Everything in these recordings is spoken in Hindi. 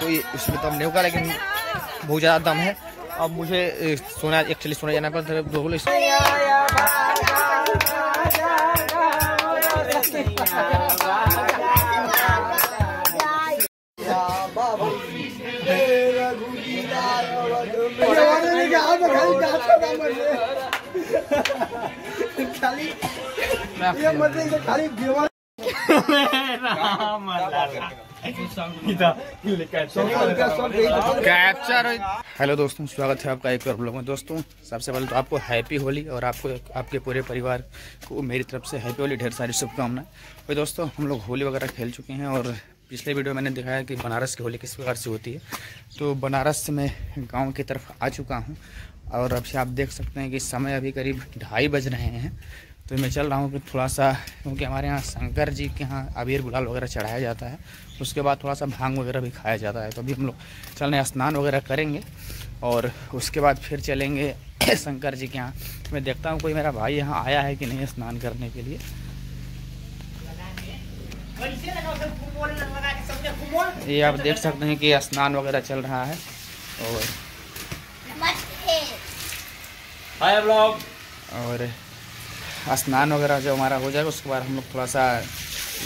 तो ये उसमें दम नहीं होगा लेकिन बहुत ज़्यादा दम है। अब मुझे सोना एक्चुअली सोना जाना पर दो बोले। कैप्चर हेलो दोस्तों, स्वागत है आपका एक और ब्लॉग में। दोस्तों, सबसे पहले तो आपको हैप्पी होली और आपको, आपके पूरे परिवार को मेरी तरफ़ से हैप्पी होली, ढेर सारी शुभकामनाएँ। तो दोस्तों, हम लोग होली वगैरह खेल चुके हैं और पिछले वीडियो मैंने दिखाया कि बनारस की होली किस प्रकार से होती है। तो बनारस से मैं गाँव की तरफ़ आ चुका हूँ और अब से आप देख सकते हैं कि समय अभी करीब ढाई बज रहे हैं। तो मैं चल रहा हूँ कि थोड़ा सा क्योंकि हमारे यहाँ शंकर जी के यहाँ अबीर गुलाल वगैरह चढ़ाया जाता है उसके बाद थोड़ा सा भाँग वगैरह भी खाया जाता है। तो अभी हम लोग चल चलने स्नान वगैरह करेंगे और उसके बाद फिर चलेंगे शंकर जी के यहाँ। मैं देखता हूँ कोई मेरा भाई यहाँ आया है कि नहीं स्नान करने के लिए। ये आप देख सकते हैं कि स्नान वगैरह चल रहा है और हाय और स्नान वगैरह जो हमारा हो जाएगा, उसके बाद हम लोग थोड़ा सा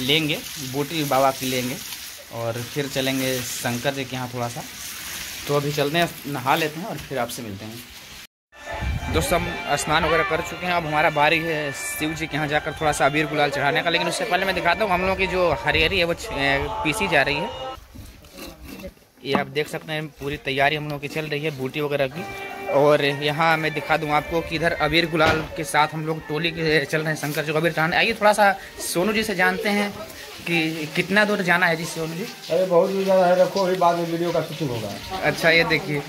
लेंगे, बूटी बाबा की लेंगे और फिर चलेंगे शंकर जी के यहाँ थोड़ा सा तो अभी चलते हैं, नहा लेते हैं और फिर आपसे मिलते हैं। दोस्तों, हम स्नान वगैरह कर चुके हैं। अब हमारा बारी है शिव जी के यहाँ जाकर थोड़ा सा अबीर गुलाल चढ़ाने का। लेकिन उससे पहले मैं दिखाता हूँ, हम लोग की जो हरियरी है, वो पीसी जा रही है। ये आप देख सकते हैं, पूरी तैयारी हम लोग की चल रही है, बूटी वगैरह की। और यहाँ मैं दिखा दूँ आपको कि इधर अबीर गुलाल के साथ हम लोग टोली के चल रहे हैं शंकर जी को अबीर चढ़ाने आइए थोड़ा सा सोनू जी से जानते हैं कि कितना दूर जाना है जी सोनू जी? अरे बहुत दूर जाना है रखो अभी बाद में वीडियो का शूटिंग होगा। अच्छा ये देखिए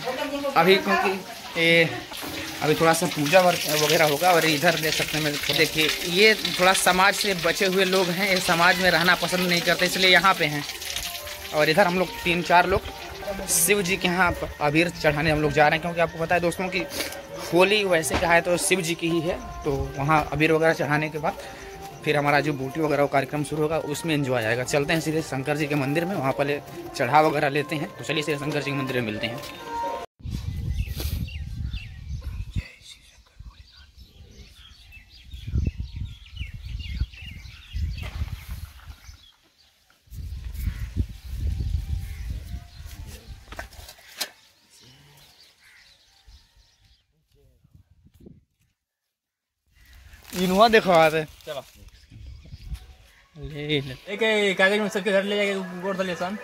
अभी क्योंकि ये अभी थोड़ा सा पूजा वगैरह होगा और इधर देख सकते हैं तो देखिए ये थोड़ा समाज से बचे हुए लोग हैं ये समाज में रहना पसंद नहीं करते इसलिए यहाँ पे हैं। और इधर हम लोग तीन चार लोग शिव जी के यहाँ अबीर चढ़ाने हम लोग जा रहे हैं, क्योंकि आपको पता है दोस्तों की होली वैसे क्या है तो शिव जी की ही है तो वहाँ अबीर वगैरह चढ़ाने के बाद फिर हमारा जो बूटी वगैरह वो कार्यक्रम शुरू होगा, उसमें एंजॉय आएगा। चलते हैं सीधे शंकर जी के मंदिर में, वहाँ पर चढ़ा वगैरह लेते हैं। तो चलिए सीधे शंकर जी के मंदिर में मिलते हैं। इनवा देखो आते चलो। ले एक कागज़ में सबके घर ले जाके गोड़ दले सन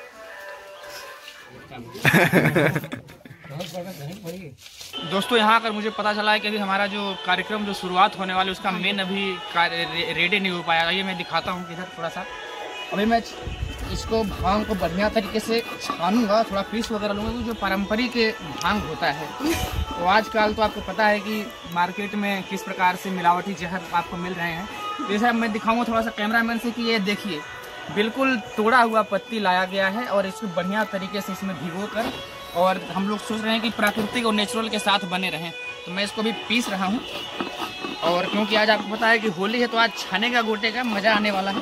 दोस्तों यहाँ आकर मुझे पता चला है कि अभी हमारा जो कार्यक्रम जो शुरुआत होने वाली है उसका मेन अभी रेडी नहीं हो पाया। ये मैं दिखाता हूँ इधर थोड़ा सा। अभी मैं इसको भाँग को बढ़िया तरीके से छानूँगा, थोड़ा पीस वगैरह लूँगा, क्योंकि जो पारंपरिक भाँग होता है तो आजकल तो आपको पता है कि मार्केट में किस प्रकार से मिलावटी जहर आपको मिल रहे हैं। तो जैसे मैं दिखाऊँगा थोड़ा सा कैमरामैन से कि ये देखिए, बिल्कुल तोड़ा हुआ पत्ती लाया गया है और इसको बढ़िया तरीके से इसमें भिगो कर और हम लोग सोच रहे हैं कि प्राकृतिक और नेचुरल के साथ बने रहें। तो मैं इसको भी पीस रहा हूँ और क्योंकि आज आपको पता है कि होली है तो आज छाने का गोटे का, मज़ा आने वाला है।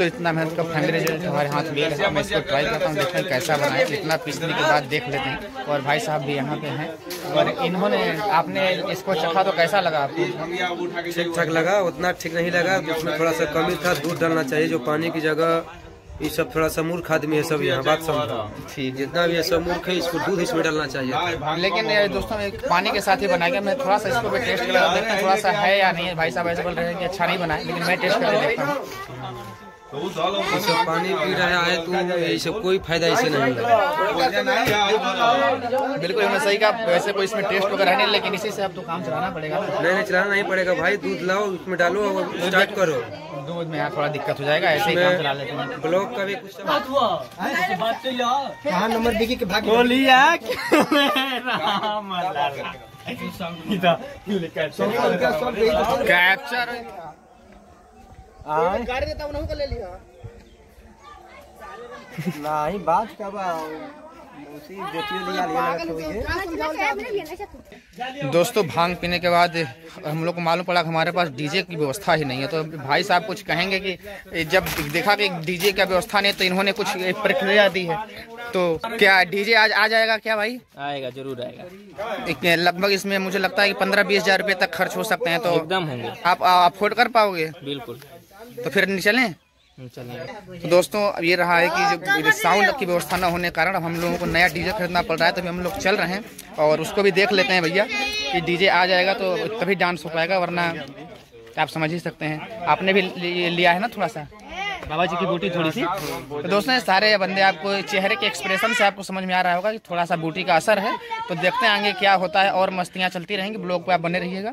तो इतना मेहनत का फाइनल रिज़ल्ट हमारे हाथ में है। मैं इसको ट्राई करता हूँ देखते हैं कैसा बना है। इतना पीसने के बाद देख लेते हैं। और भाई साहब भी यहाँ पे हैं। और इन्होंने आपने इसको चखा तो कैसा लगा आपको? ठीक ठाक लगा उतना ठीक नहीं लगा। उसमें थोड़ा सा कमी था दूध डालना चाहिए जो पानी की जगह ये सब थोड़ा सा मूर्ख आदमी है सब यहाँ बात समझो। ठीक। जितना भी है सब मूर्ख है इसको दूध इसमें डालना चाहिए। लेकिन दोस्तों एक पानी के साथ ही बनाया गया। मैं थोड़ा सा इसको भी टेस्ट करके देखता हूँ थोड़ा सा है या नहीं। है भाई साहब ऐसे बोल रहे हैं कि अच्छा नहीं बना है लेकिन मैं टेस्ट करके देखता हूँ। ये सब पानी पी रहा है तो ये सब कोई फ़ायदा इसे नहीं लगा बिल्कुल हमने सही कहा वैसे कोई इसमें टेस्ट वगैरह नहीं लेकिन इसी से अब तो काम चलाना पड़ेगा नहीं नहीं चलाना नहीं पड़ेगा भाई दूध लाओ उसमें डालो और स्टार्ट करो दूध में यहाँ थोड़ा दिक्कत हो जाएगा ऐसे ही काम चला लेते हैं ब्लॉक का भी कुछ बोलिए कैप्चर गाड़ी देता हूँ को ले लिया। नहीं बात बा उसी लिया लिया दोस्तों भाँग पीने के बाद हम लोग को मालूम पड़ा कि हमारे पास डीजे की व्यवस्था ही नहीं है। तो भाई साहब कुछ कहेंगे कि जब देखा कि डीजे का व्यवस्था नहीं है, तो इन्होंने कुछ प्रक्रिया दी है। तो क्या डीजे आज आ जाएगा क्या भाई? आएगा ज़रूर आएगा। लगभग इसमें मुझे लगता है कि पंद्रह बीस हज़ार रुपये तक खर्च हो सकते हैं तो एकदम होंगे। आप अफोर्ड कर पाओगे? बिल्कुल। तो फिर नहीं चलें? तो दोस्तों अब ये रहा है कि जो साउंड की व्यवस्था न होने के कारण अब हम लोगों को नया डीजे खरीदना पड़ रहा है तभी हम लोग चल रहे हैं और उसको भी देख लेते हैं भैया कि डीजे आ जाएगा तो तभी डांस हो पाएगा वरना आप समझ ही सकते हैं। आपने भी लिया है ना थोड़ा सा? बाबा जी की बूटी थोड़ी सी। तो दोस्तों ये सारे बंदे आपको चेहरे के एक्सप्रेशन से आपको समझ में आ रहा होगा कि थोड़ा सा बूटी का असर है। तो देखते हैं आगे क्या होता है और मस्तियाँ चलती रहेंगी ब्लॉग पर आप बने रहिएगा।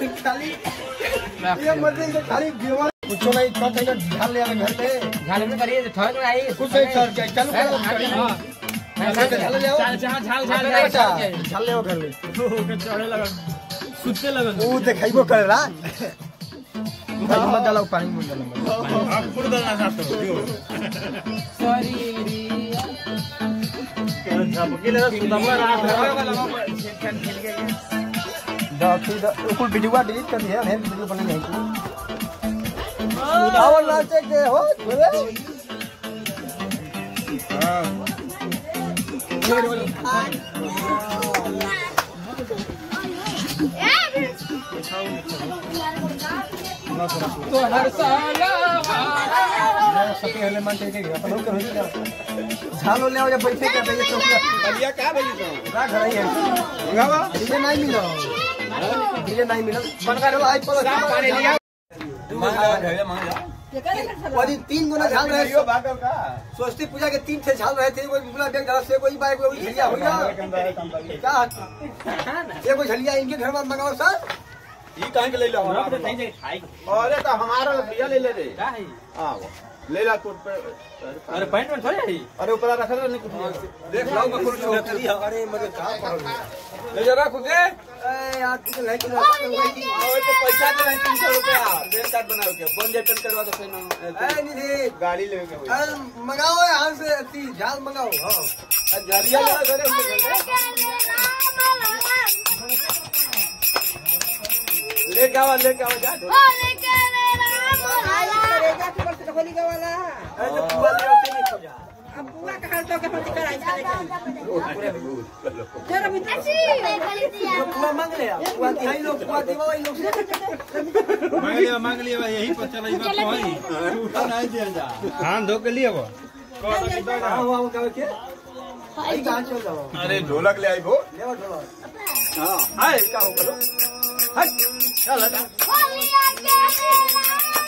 बैठ पड़ेगा तो नहीं जाओ कुछ नहीं तो कहीं ध्यान ले घर पे झाल में करिए थोड़ा थोड़ा आई कुछ नहीं सर क्या चल झाल ले आओ झाल झाल बेटा झाल ले घर ले सुनते लगा वो देखाइबो करेला मत डालो पानी मत डालो कुल वीडियो डिलीट कर दिया मैं वीडियो बना नहीं और नाचे के हो बोले तो हर साल सके हले मन टेके गया अपन कर हो झालो ले आओ जब बैठे के बैठे चौकी अलिया का बजी तो रा घर है गावा डीजे नहीं मिलो डीजे नहीं मिलो मन कर आई पर पानी लिया वही तीन गुना झाल रहे यो का सरस्वती पूजा के तीन थे झाल रहे थे वो। गुना बैग डाला से कोई बाइक कोई झलिया हो क्या ये कोई झलिया इनके घर में मंगाओ सर ई कहीं के ले लो अरे तो हमारा ले ले रे हाँ ले ला कुछ पे। अरे पैंट में थोड़ी अरे ऊपर रख रहे नहीं कुछ। देख लो मैं कुल चौकरी अरे मगर का करो ले जा रख के ए यार तू नहीं कि और तो पैसा दे रहे 300 रुपया रेट कार्ड बनाओ के बन जाए पेन करवा दो फिर ए निधि गाड़ी लेवे के अरे मंगाओ यहाँ से अति झाल मंगाओ। हाँ। ज़रिया ले घरे उनके घर ले के आओ ले के जा अरे तो पुआ ले आओ नहीं खोजा तो पुआ मांग ले पुआ की है लोग पुआ दिवा वही लोग मांग लिया मांग लिया यही पर चला इबा कोई उठा नहीं दिया जा हाँ धो के लिए वो हाँ वहाँ का के आई कहाँ चल जाओ अरे ढोलक ले आई वो ले ढोलक हाँ हाय का हो करो हट चल हट अरे कुल भाड़ा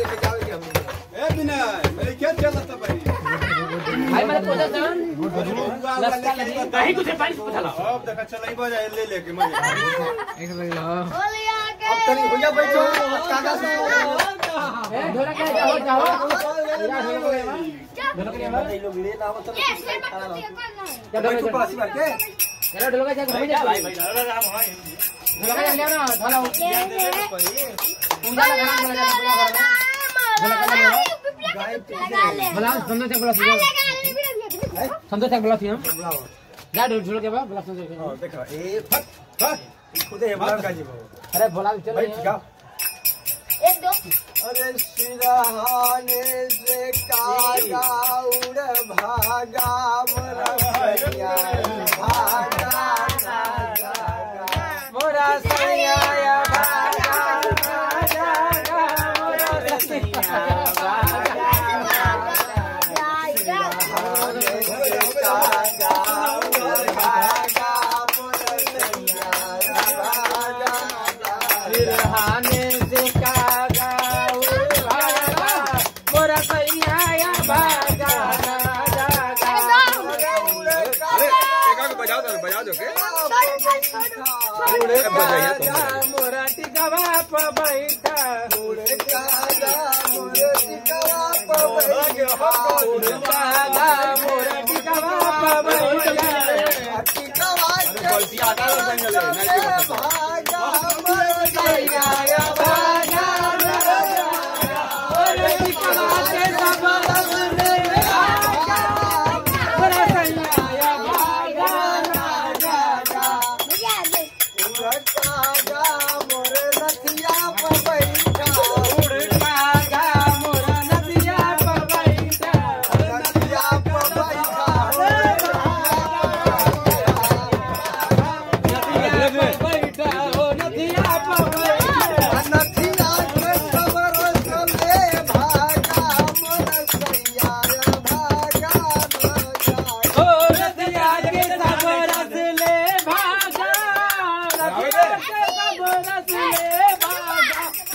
भाई मैंने पूछा था लस्का लगी अब देखा चला ही बजा ले लेके मज़ा होली आके तनी भैया बैठो काका से ढोलक के जाओ जाओ ढोलक के जाओ ये लोग ले ना मतलब ये का जब बैठो पास बार के चलो ढोलक के जाओ भैया भाई भाई ढोलक के जाओ ना थोड़ा पूजा लगा लगा लगा ले बोला संतोष से बोला संतोष से बोला थी हम जा ढोलक के बाद बोला संतोष हाँ देखो ए फट फट। खुदे है बाल का जी अरे बोला चलो। बैठ जाओ एक दो। अरे सिरहाने से कागा उड़ भागा मोरा मरैया भागा। मोरा सैया भागा भागा मोरा सिरहाने मोरा गवा बैठा कागा मोरा टिकवा पर बैठा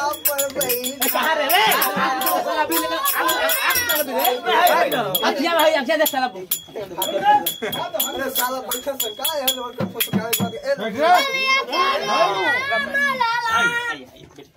कह रहे अखिया भाई अखिया देख साला साला बैठा सरकार है लोग फुसकाए अरे तो बैठे कर अरे आवा यार अरे आई हाँ ए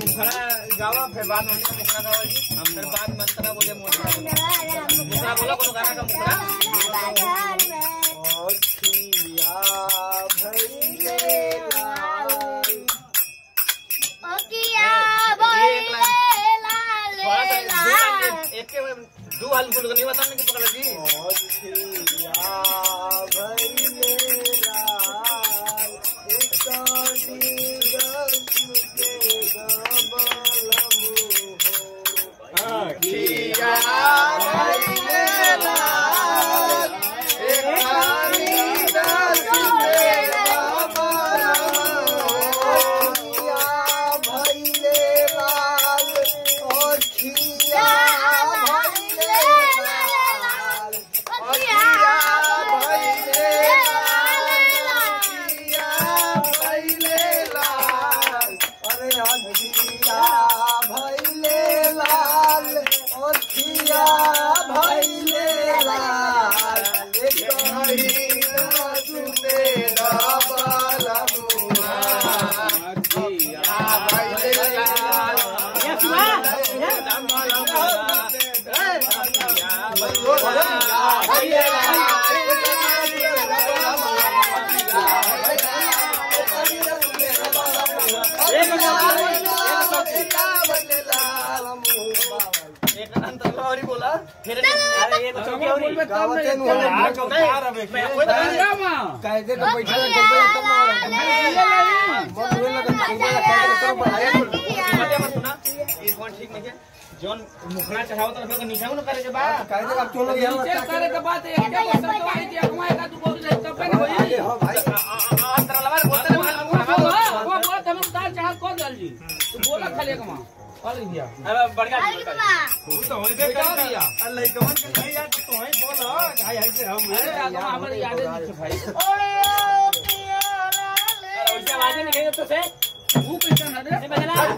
गावा फिर बाद गावा जी। फिर बाद मंत्रा बोले कोनो गाना का लाल। लाइन। एक के दो हाल फुल नहीं बता नहीं पकड़ जी। भइले लाल। उतानी रस कायदे का बढ़ाया जोन मुखड़ा चढ़ाओ तो लोग नीचे न करे के बाद कायदे का क्यों लग गया करे के बात एक के बस तो आई थी अगवा का तू बोल रहे तब पे नहीं होई हो भाई अंतर लगा बोलते वो बोला तुम तार चढ़ा को दल जी तू बोला खाली अगवा बोल दिया अब बढ़िया। अरे अगवा हमारे याद है भाई। वैसे आवाज़ नहीं गई तो से। वो कैसा ना रे नहीं बजना आवाज़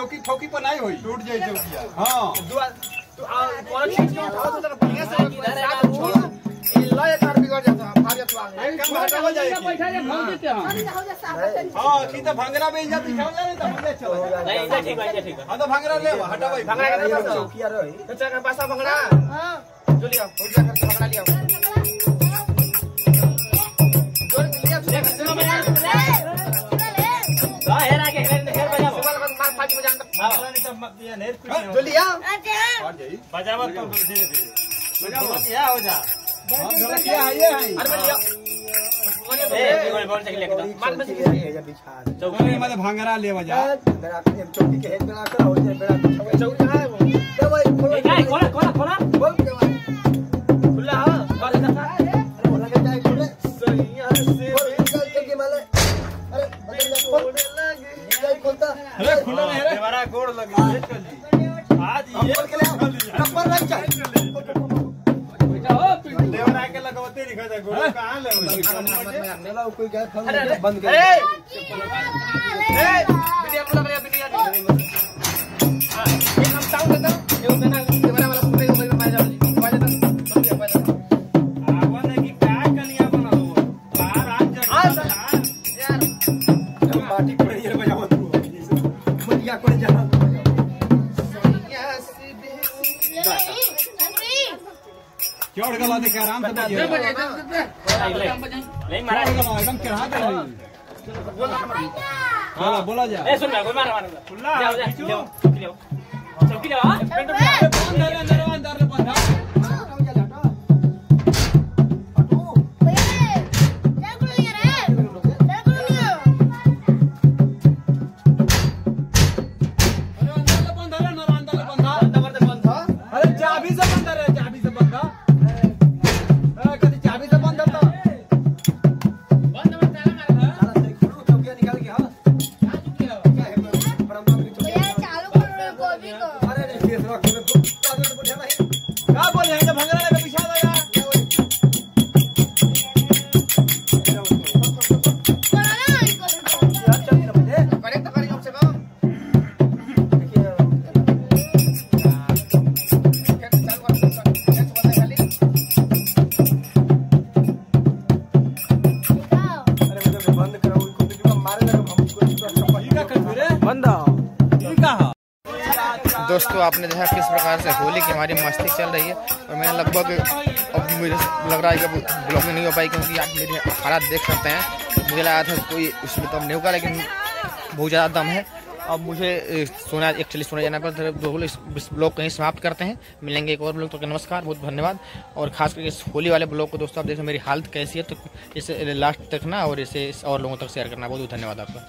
चौकी ठोकी पर नहीं हुई टूट जाए चौकिया हाँ कौन चीज़ के उठाओ तो बढ़िया से साथ छोड़ ये तार बिगड़ जाता फाड़ जाता कम हटा हो जाएगी बैठा रे भौजी के हम हाँ की तो भंगरा बेच जाती बिछा हो तो हम ले चलो नहीं ये ठीक है ठीक है हाँ तो भंगरा ले हटा भाई भंगड़ा का पास चौकिया रही तो चल का पास भंगड़ा जो लिया हो जा कर भंगड़ा लिया हाँ जो लिया बजावत तो धीरे धीरे बजावत क्या हो जा हम है ये अरे लिया ए बोल बोल चल लेके मार बस चौकी में भंगरा ले बजा चौकी के हेड बना कर हो जाए बंद कर चढ़ गला देख आराम से नहीं मारा। गला एकदम चढ़ा दे। बोला बोला। जा। ए सुन ना कोई मारा मारा। खुला जाओ जा जाओ जाओ। चौकी जाओ अंदर अंदर अंदर। दोस्तों आपने देखा किस प्रकार से होली की हमारी मस्ती चल रही है और मैं लगभग अब मुझे लग रहा है कि ब्लॉग में नहीं हो पाई क्योंकि आप मेरे हालात देख सकते हैं। मुझे लगा था कोई उसमें दम नहीं होगा लेकिन बहुत ज़्यादा दम है। अब मुझे सोना एक्चुअली सोना जाना पर दोस्तों इस, ब्लॉग को यहीं समाप्त करते हैं। मिलेंगे एक और ब्लॉग तो नमस्कार बहुत धन्यवाद। और खास करके इस होली वाले ब्लॉग को दोस्तों आप देखो मेरी हालत कैसी है तो इसे लास्ट तक ना और इसे और लोगों तक शेयर करना। बहुत बहुत धन्यवाद आपका।